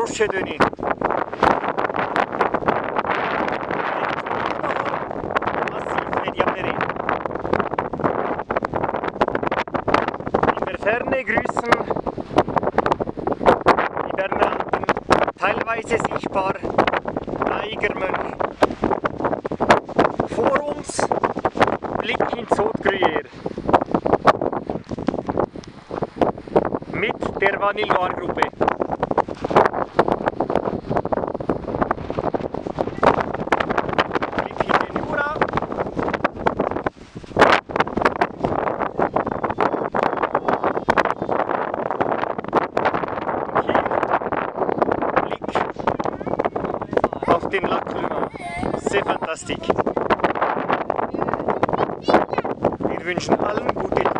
Döni. In der Ferne grüßen die Bernanden, teilweise sichtbar, Eigermönch. Vor uns Blick ins Haute-Gruyère. Mit der Vanilloire-Gruppe. Auf den Lac Léman. C'est fantastique. Wir wünschen allen gute